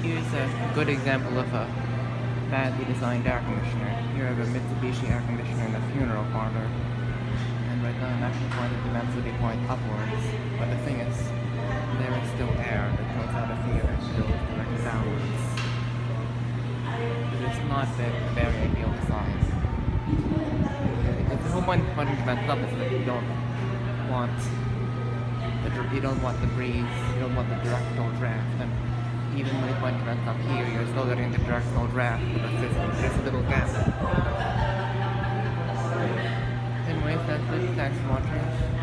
Here's a good example of a badly designed air conditioner. Here I have a Mitsubishi air conditioner in the funeral parlor. And right now I'm actually pointing the density point upwards. But the thing is, there is still air that comes out of here and goes directly downwards. It is not a very ideal design. The whole point of is that you don't want the, you don't want the breeze, you don't want the direct cold draft. And even you point the up here, you're still getting the direct cold draft because there's, a little gap. Anyways, that's it. Thanks for watching.